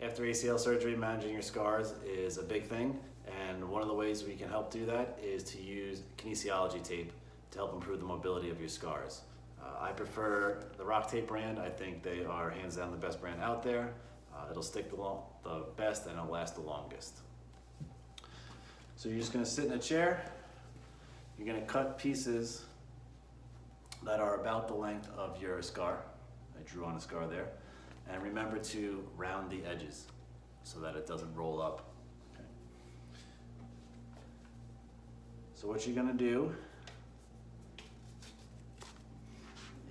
After ACL surgery, managing your scars is a big thing, and one of the ways we can help do that is to use kinesiology tape to help improve the mobility of your scars. Uh, I prefer the RockTape brand. I think they are hands down the best brand out there. Uh, it'll stick the, long, the best and it'll last the longest. So you're just gonna sit in a chair. You're gonna cut pieces that are about the length of your scar. I drew on a scar there. And remember to round the edges so that it doesn't roll up. Okay. So what you're gonna do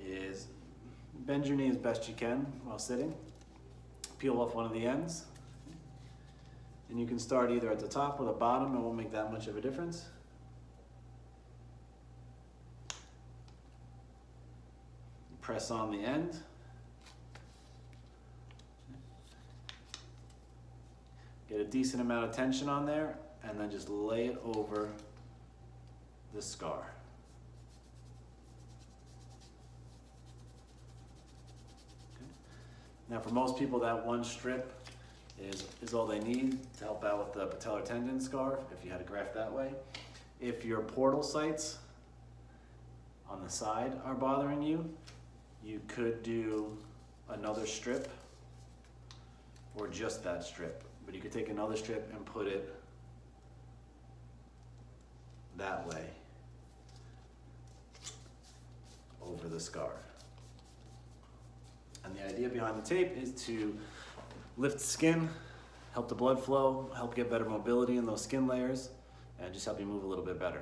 is bend your knee as best you can while sitting. Peel off one of the ends. And you can start either at the top or the bottom, it won't make that much of a difference. Press on the end. Get a decent amount of tension on there and then just lay it over the scar. Okay. Now for most people that one strip is, is all they need to help out with the patellar tendon scar if you had a graft that way. If your portal sites on the side are bothering you, you could do another strip or just that strip. But you could take another strip and put it that way over the scar. And the idea behind the tape is to lift skin, help the blood flow, help get better mobility in those skin layers, and just help you move a little bit better.